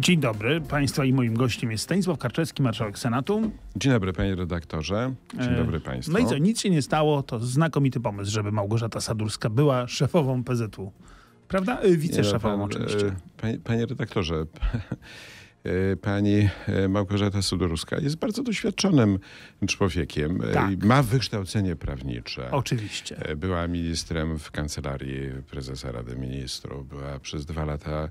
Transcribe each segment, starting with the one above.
Dzień dobry Państwa i moim gościem jest Stanisław Karczewski, marszałek Senatu. Dzień dobry panie redaktorze. Dzień dobry państwu. No i co, nic się nie stało, to znakomity pomysł, żeby Małgorzata Sadurska była szefową PZU. Prawda? Nie, Wiceszefową no, oczywiście. e, Panie, panie redaktorze, e, pani e, Małgorzata Sudorowska jest bardzo doświadczonym człowiekiem. e, Tak. Ma wykształcenie prawnicze. Oczywiście. E, Była ministrem w kancelarii prezesa Rady Ministrów. Była przez dwa lata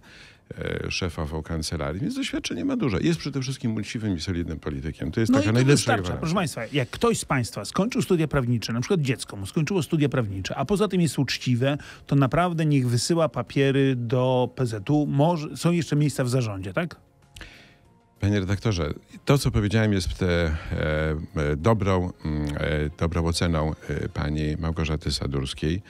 e, szefową kancelarii, więc doświadczenie ma duże. Jest przede wszystkim uczciwym i solidnym politykiem. To jest No i taka to najlepsza wystarcza. Proszę Państwa, jak ktoś z Państwa skończył studia prawnicze, na przykład dziecko mu skończyło studia prawnicze, a poza tym jest uczciwe, to naprawdę niech wysyła papiery do PZU. Może, są jeszcze miejsca w zarządzie, tak? Panie redaktorze, to co powiedziałem jest te, e, e, dobrą, mm, e, dobrą oceną e, pani Małgorzaty Sadurskiej.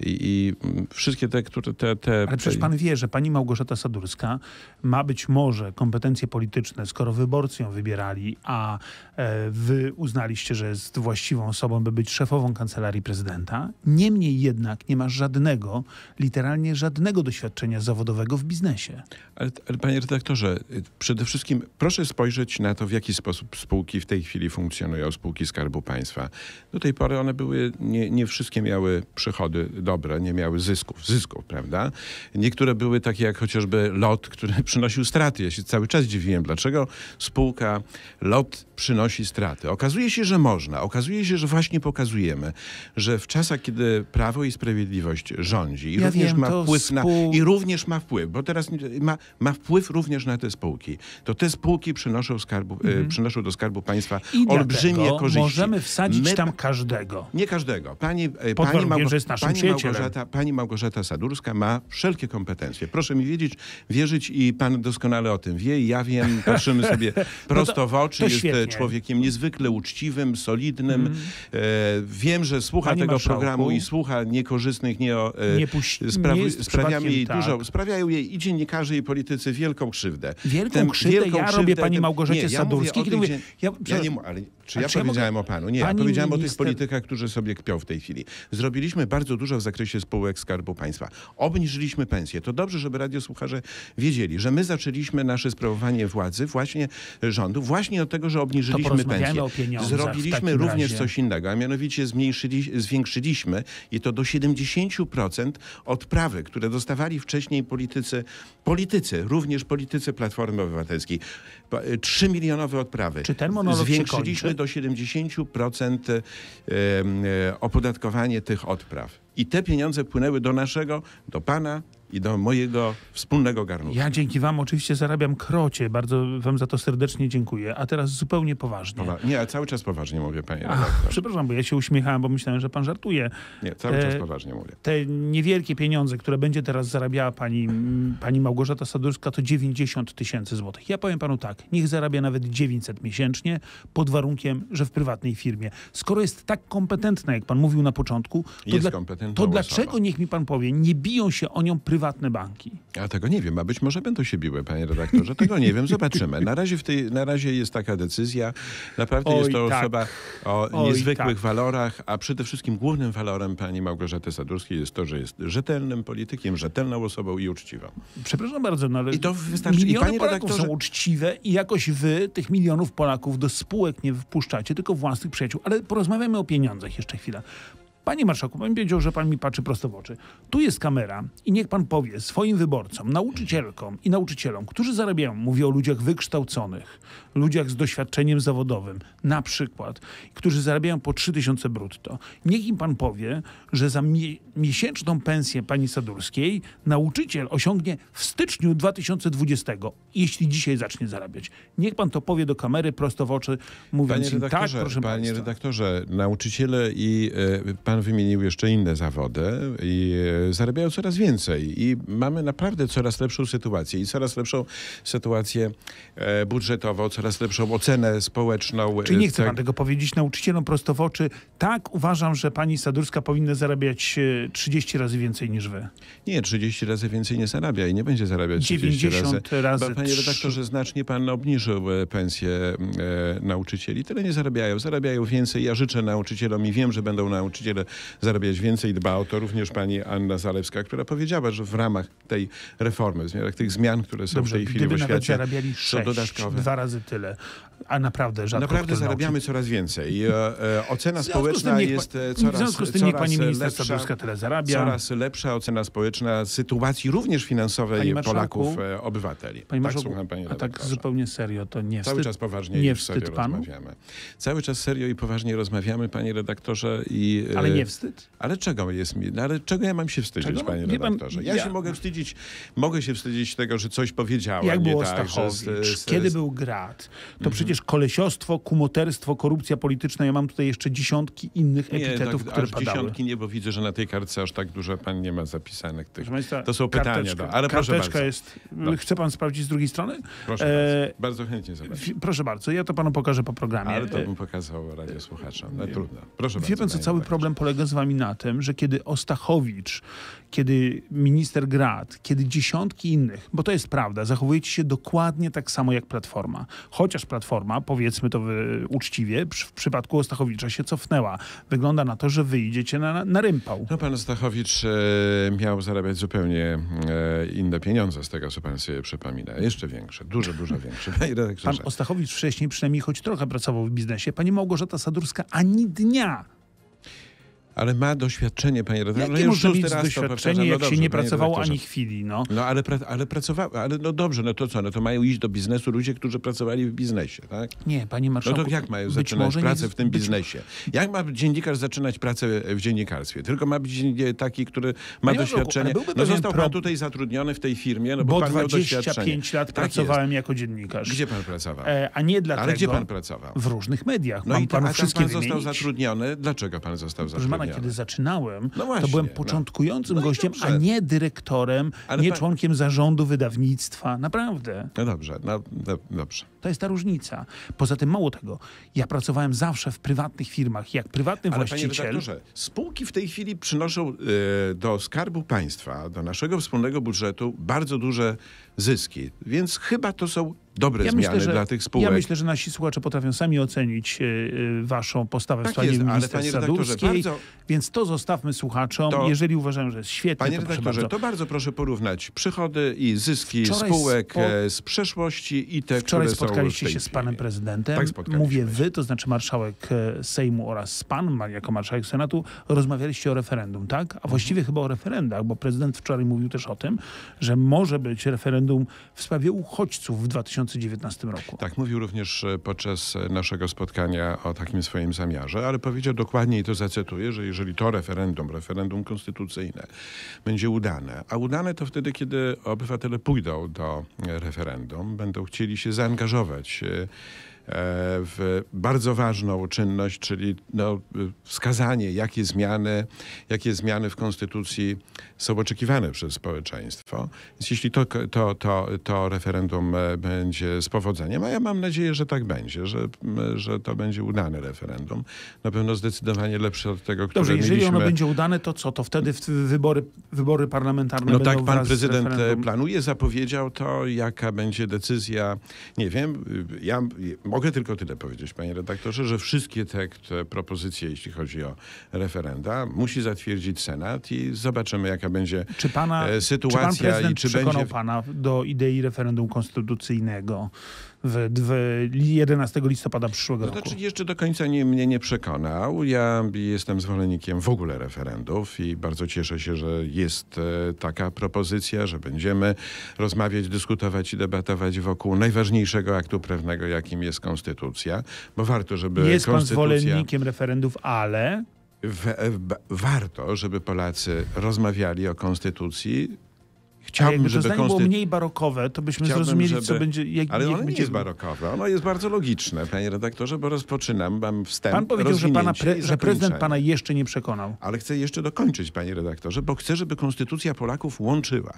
I, i wszystkie te, które te, te Ale przecież pan wie, że pani Małgorzata Sadurska ma być może kompetencje polityczne, skoro wyborcy ją wybierali, a e, wy uznaliście, że jest właściwą osobą, by być szefową kancelarii prezydenta. Niemniej jednak nie ma żadnego, literalnie żadnego doświadczenia zawodowego w biznesie. Ale, ale panie redaktorze, przede wszystkim proszę spojrzeć na to, w jaki sposób spółki w tej chwili funkcjonują, spółki Skarbu Państwa. Do tej pory one były, nie, nie wszystkie miały przychody dobre, nie miały zysków, zysków, prawda? Niektóre były takie jak chociażby LOT, który przynosił straty. Ja się cały czas dziwiłem, dlaczego spółka LOT przynosi straty. Okazuje się, że można. Okazuje się, że właśnie pokazujemy, że w czasach, kiedy Prawo i Sprawiedliwość rządzi i Ja również wiem, ma wpływ na... spół- I również ma wpływ, bo teraz ma, ma wpływ również na te spółki. To te spółki przynoszą, skarbu, e, przynoszą do Skarbu Państwa Mhm. I olbrzymie korzyści. możemy wsadzić My- tam każdego. Nie każdego. Pani, e, Pod pani, warunkiem, że jest naszym pani. Małgorzata, pani Małgorzata Sadurska ma wszelkie kompetencje. Proszę mi wiedzieć, wierzyć i pan doskonale o tym wie. Ja wiem, patrzymy sobie prosto w oczy. to jest e, świetnie. Człowiekiem niezwykle uczciwym, solidnym. E, wiem, że słucha Panie tego marszałku, programu i słucha niekorzystnych, nie, o, e, Nie puści- spraw, nie przypadkiem jej tak. dużo, sprawiają jej i dziennikarze, i politycy wielką krzywdę. Wielką Tem- krzywdę ja robię pani Małgorzacie nie, ja Sadurskiej, o mówię- ja- ja, nie, ale czy ja ja powiedziałem mogę- o panu? Nie, ja Pani powiedziałem o tych minister- politykach, którzy sobie kpią w tej chwili. Zrobiliśmy bardzo dużo w zakresie spółek Skarbu Państwa. Obniżyliśmy pensje. To dobrze, żeby radiosłucharze wiedzieli, że my zaczęliśmy nasze sprawowanie władzy, właśnie rządu, właśnie od tego, że obniżyliśmy pensje. Zrobiliśmy również razie. coś innego, a mianowicie zmniejszyli, zwiększyliśmy i to do 70% odprawy, które dostawali wcześniej politycy, politycy, również politycy Platformy Obywatelskiej. Pa- 3 milionowe odprawy. Czy ten monolog Zwiększyliśmy do 70% em, e, opodatkowanie tych odpraw. I te pieniądze płynęły do naszego, do pana i do mojego wspólnego garnka. Ja dzięki wam oczywiście zarabiam krocie. Bardzo wam za to serdecznie dziękuję. A teraz zupełnie poważnie. Powa- Nie, cały czas poważnie mówię, panie Ach, przepraszam, bo ja się uśmiechałem, bo myślałem, że pan żartuje. Nie, cały E, czas poważnie mówię. Te niewielkie pieniądze, które będzie teraz zarabiała pani, pani Małgorzata Sadurska, to 90 tysięcy złotych. Ja powiem panu tak, niech zarabia nawet 900 miesięcznie, pod warunkiem, że w prywatnej firmie. Skoro jest tak kompetentna, jak pan mówił na początku, to, Jest kompetentną to dlaczego, niech mi pan powie, nie biją się o nią prywatne banki? Ja tego nie wiem, a być może będą się biły, panie redaktorze. Tego nie wiem, zobaczymy. Na razie, w tej, na razie jest taka decyzja. Naprawdę Oj, jest to tak. osoba o Oj, niezwykłych tak. walorach, a przede wszystkim głównym walorem pani Małgorzaty Sadurskiej jest to, że jest rzetelnym politykiem, rzetelną osobą i uczciwą. Przepraszam bardzo, no ale I to wystarczy. I miliony panie Polaków redaktorze- są uczciwe i jakoś wy tych milionów Polaków do spółek nie wpuszczacie, tylko własnych przyjaciół. Ale porozmawiamy o pieniądzach jeszcze chwilę. Panie marszałku, pan wiedział, że pan mi patrzy prosto w oczy. Tu jest kamera i niech pan powie swoim wyborcom, nauczycielkom i nauczycielom, którzy zarabiają, mówię o ludziach wykształconych, ludziach z doświadczeniem zawodowym, na przykład, którzy zarabiają po 3000 brutto. Niech im pan powie, że za mie- miesięczną pensję pani Sadurskiej nauczyciel osiągnie w styczniu 2020, jeśli dzisiaj zacznie zarabiać. Niech pan to powie do kamery prosto w oczy, mówiąc Panie im tak, proszę panie państwa. redaktorze, nauczyciele i e, pan wymienił jeszcze inne zawody i e, zarabiają coraz więcej i mamy naprawdę coraz lepszą sytuację i coraz lepszą sytuację e, budżetową, coraz lepszą ocenę społeczną. Czyli nie e, chce pan tak- tego powiedzieć nauczycielom prosto w oczy. Tak, uważam, że pani Sadurska powinna zarabiać e, 30 razy więcej niż wy. Nie, 30 razy więcej nie zarabia i nie będzie zarabiać 30 90 razy. razy panie trzy. redaktorze, znacznie pan obniżył e, pensję e, nauczycieli. Tyle nie zarabiają. Zarabiają więcej. Ja życzę nauczycielom i wiem, że będą nauczyciele zarabiać więcej dba o to również pani Anna Zalewska, która powiedziała, że w ramach tej reformy, w ramach tych zmian, które są Dobrze, w tej chwili w nawet oświacie, zarabiali są sześć, dodatkowe. dwa razy tyle, a naprawdę rzadko Naprawdę zarabiamy nauczy. coraz więcej. E, e, ocena społeczna niech jest e, coraz W związku z tym niech pani minister. Sadurska tyle zarabia. Coraz lepsza ocena społeczna sytuacji również finansowej Polaków, obywateli. Panie tak, słucham, panie a tak zupełnie serio, to nie Cały wstyd? czas poważnie nie wstyd serio panu? rozmawiamy. Cały czas serio i poważnie rozmawiamy, panie redaktorze. I, Ale nie wstyd? Ale czego jest mi? no Ale czego ja mam się wstydzić, Czego? panie Wie pan, redaktorze? Ja, ja- się mogę wstydzić, mogę się wstydzić tego, że coś powiedziałem. Jak było tak, że z- z- kiedy był Grat, to Mhm. przecież kolesiostwo, kumoterstwo, korupcja polityczna, ja mam tutaj jeszcze dziesiątki innych Nie, epitetów, tak, które aż padały. dziesiątki nie, bo widzę, że na tej kartce aż tak dużo pan nie ma zapisanych tych. Państwa, To są pytania, karteczka, do, ale proszę karteczka bardzo. jest... No. Chce pan sprawdzić z drugiej strony? Proszę E, bardzo. Bardzo chętnie zobaczę. Proszę bardzo, ja to panu pokażę po programie. Ale to E, bym pokazał radiosłuchaczom. No trudno. Proszę Wie bardzo. pan, co cały redaktorze. problem polega z wami na tym, że kiedy Ostachowicz, kiedy minister Grad, kiedy dziesiątki innych, bo to jest prawda, zachowujecie się dokładnie tak samo jak Platforma. Chociaż Platforma, powiedzmy to uczciwie, w przypadku Ostachowicza się cofnęła. Wygląda na to, że wyjdziecie na, na rympał. No pan Stachowicz e, miał zarabiać zupełnie e, inne pieniądze z tego, co pan sobie przypomina. Jeszcze większe, dużo, dużo większe. Pan. Ostachowicz wcześniej przynajmniej choć trochę pracował w biznesie. Pani Małgorzata Sadurska ani dnia. Ale ma doświadczenie, panie redaktorze. Jakie No można mieć to doświadczenie, powtarzam. jak no się dobrze, nie pracowało ani chwili? No. No ale, pra, ale pracowały, ale no dobrze, no to co, no to mają iść do biznesu ludzie, którzy pracowali w biznesie, tak? Nie, panie No marszałku. to jak mają zaczynać może pracę nie, w tym być- biznesie? Jak ma dziennikarz zaczynać pracę w dziennikarstwie? Tylko ma być taki, który ma Panie doświadczenie. byłby No został pan pro- tutaj zatrudniony w tej firmie, no bo, Bo pan miał doświadczenie. 25 lat Tak pracowałem jako dziennikarz. Jest. Gdzie pan pracował? E, a nie dlatego... Ale gdzie pan pracował? W różnych mediach. No Mam i panu tam, a wszystkie pan został zatrudniony. Dlaczego pan został zatrudniony? Pana, kiedy zaczynałem, No to właśnie, byłem no. początkującym No i gościem, dobrze. a nie dyrektorem, Ale nie pan- członkiem zarządu wydawnictwa. Naprawdę. No dobrze, no, no dobrze. To jest ta różnica. Poza tym mało tego. Ja pracowałem zawsze w prywatnych firmach. Jak prywatny Ale panie właściciel... redaktorze, spółki w tej chwili przynoszą e, do Skarbu Państwa, do naszego wspólnego budżetu bardzo duże zyski. Więc chyba to są dobre Ja zmiany myślę, że, dla tych spółek. ja myślę, że nasi słuchacze potrafią sami ocenić e, waszą postawę w Tak sprawie jest, ale panie Sadurskiej, bardzo- więc to zostawmy słuchaczom. To- Jeżeli uważają, że jest świetnie, Panie to redaktorze, bardzo. to bardzo proszę porównać przychody i zyski Wczoraj spółek spo- z przeszłości i te, Wczoraj które są w spotkaliście się z panem prezydentem. Tak, Mówię wy, to znaczy marszałek e, Sejmu oraz pan, jako marszałek Senatu, rozmawialiście o referendum, tak? Mhm. A właściwie chyba o referendach, bo prezydent wczoraj mówił też o tym, że może być referendum w sprawie uchodźców w 2019 roku. Tak, mówił również e, podczas e, naszego spotkania o takim swoim zamiarze, ale powiedział dokładnie, i to zacytuję, że jeżeli to referendum, referendum konstytucyjne będzie udane, a udane to wtedy, kiedy obywatele pójdą do referendum, będą chcieli się zaangażować e, w bardzo ważną czynność, czyli no, wskazanie, jakie zmiany, jakie zmiany w konstytucji są oczekiwane przez społeczeństwo. Więc jeśli to, to, to, to referendum e, będzie z powodzeniem, a ja mam nadzieję, że tak będzie, że, że to będzie udane referendum, na pewno zdecydowanie lepsze od tego, które Dobrze, jeżeli mieliśmy. ono będzie udane, to co? To wtedy w wybory, wybory parlamentarne No tak pan prezydent e, planuje, zapowiedział to, jaka będzie decyzja. Nie wiem, ja mogę tylko tyle powiedzieć, panie redaktorze, że wszystkie te, te propozycje, jeśli chodzi o referenda, musi zatwierdzić Senat i zobaczymy, jaka będzie Czy, pana, e, czy pan sytuacja prezydent i czy przekonał będzie... pana do idei referendum konstytucyjnego w, w 11 listopada przyszłego To roku? znaczy jeszcze do końca nie, mnie nie przekonał. Ja jestem zwolennikiem w ogóle referendów i bardzo cieszę się, że jest e, taka propozycja, że będziemy rozmawiać, dyskutować i debatować wokół najważniejszego aktu prawnego, jakim jest konstytucja, bo warto, żeby Jest pan konstytucja... zwolennikiem referendów, ale W, w, warto, żeby Polacy rozmawiali o konstytucji. Chciałbym, jakby to żeby było mniej barokowe, to byśmy Chciałbym, zrozumieli, co żeby- będzie... Jak, Ale ono nie będzie... jest barokowe, ono jest bardzo logiczne, panie redaktorze, bo rozpoczynam, mam wstęp, Pan powiedział, że, pana pre, że prezydent pana jeszcze nie przekonał. Ale chcę jeszcze dokończyć, panie redaktorze, bo chcę, żeby konstytucja Polaków łączyła.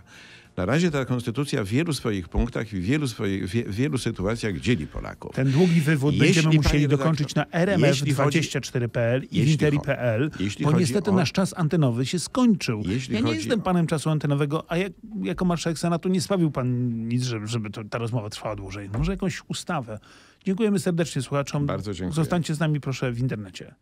Na razie ta konstytucja w wielu swoich punktach i w wielu, swoich, w wielu sytuacjach dzieli Polaków. Ten długi wywód Jeśli, będziemy musieli dokończyć na jeśli chodzi- rmf24.pl i interi.pl, bo niestety o- nasz czas antenowy się skończył. Jeśli ja nie jestem panem czasu antenowego, a jak, jako marszałek Senatu nie sprawił pan nic, żeby, żeby to, ta rozmowa trwała dłużej. Może jakąś ustawę. Dziękujemy serdecznie słuchaczom. Bardzo dziękuję. Zostańcie z nami proszę w internecie.